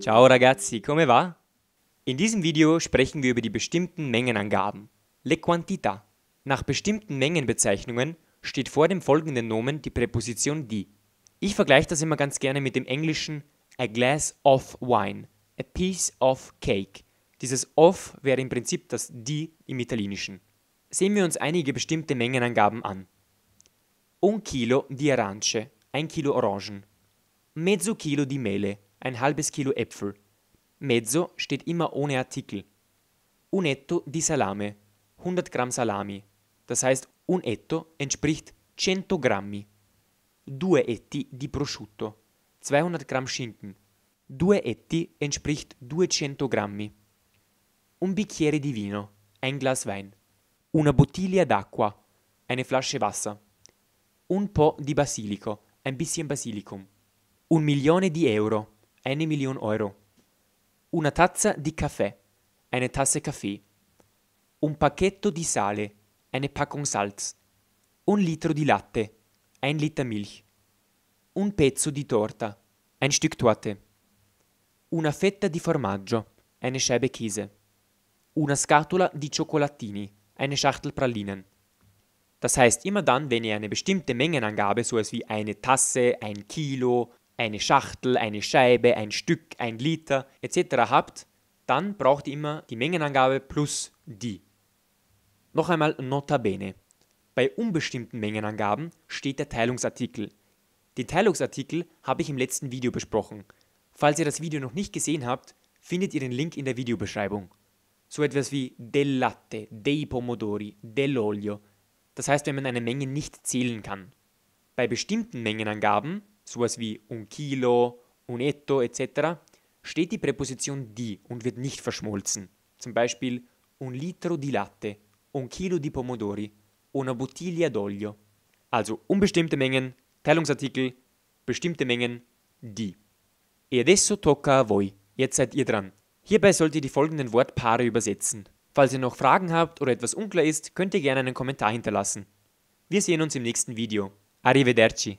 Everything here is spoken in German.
Ciao ragazzi, come va? In diesem Video sprechen wir über die bestimmten Mengenangaben. Le quantità. Nach bestimmten Mengenbezeichnungen steht vor dem folgenden Nomen die Präposition die. Ich vergleiche das immer ganz gerne mit dem englischen a glass of wine, a piece of cake. Dieses of wäre im Prinzip das die im Italienischen. Sehen wir uns einige bestimmte Mengenangaben an. Un Kilo di arance, ein Kilo Orangen. Mezzo Kilo di Mele, ein halbes Kilo Äpfel. Mezzo steht immer ohne Artikel. Un etto di Salame, 100 Gramm Salami. Das heißt, un etto entspricht 100 Grammi. Due etti di prosciutto, 200 Gramm Schinken. Due etti entspricht 200 Grammi. Un bicchiere di vino, ein Glas Wein. Una bottiglia d'acqua, eine Flasche Wasser. Un po' di basilico, ein bisschen Basilikum. Un milione di euro, eine Million Euro. Una tazza di caffè, eine Tasse Kaffee. Un pacchetto di sale, eine Packung Salz. Un litro di latte, ein Liter Milch. Un pezzo di torta, ein Stück Torte. Una fetta di formaggio, eine Scheibe Käse. Una scatola di cioccolatini, eine Schachtel Pralinen. Das heißt, immer dann, wenn ihr eine bestimmte Mengenangabe, so als wie eine Tasse, ein Kilo, eine Schachtel, eine Scheibe, ein Stück, ein Liter etc. habt, dann braucht ihr immer die Mengenangabe plus die. Noch einmal nota bene. Bei unbestimmten Mengenangaben steht der Teilungsartikel. Den Teilungsartikel habe ich im letzten Video besprochen. Falls ihr das Video noch nicht gesehen habt, findet ihr den Link in der Videobeschreibung. So etwas wie del latte, dei pomodori, dell'olio. Das heißt, wenn man eine Menge nicht zählen kann. Bei bestimmten Mengenangaben, sowas wie un Kilo, un etto etc., steht die Präposition di und wird nicht verschmolzen. Zum Beispiel un litro di latte, un Kilo di pomodori, una bottiglia d'olio. Also unbestimmte Mengen, Teilungsartikel, bestimmte Mengen, die. E adesso tocca a voi. Jetzt seid ihr dran. Hierbei sollt ihr die folgenden Wortpaare übersetzen. Falls ihr noch Fragen habt oder etwas unklar ist, könnt ihr gerne einen Kommentar hinterlassen. Wir sehen uns im nächsten Video. Arrivederci.